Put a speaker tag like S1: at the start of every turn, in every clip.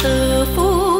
S1: 的福。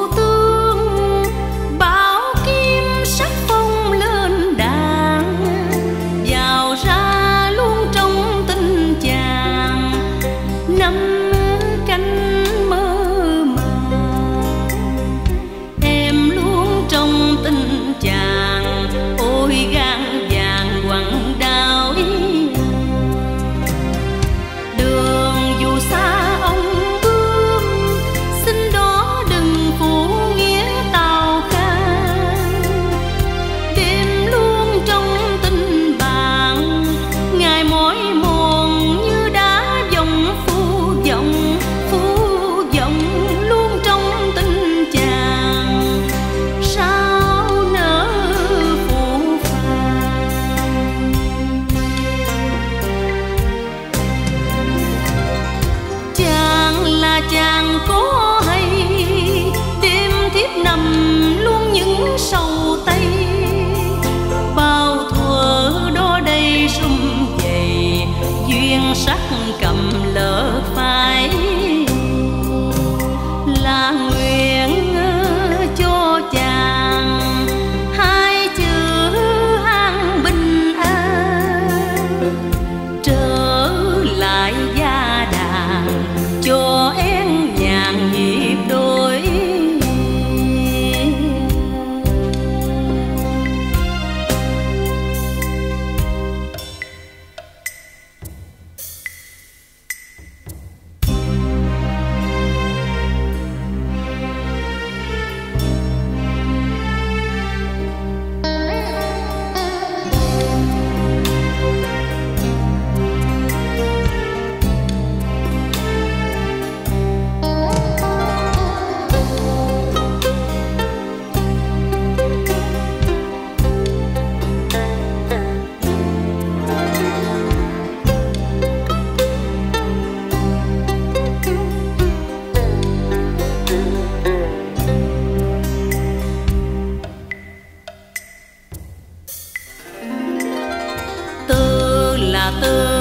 S1: Từ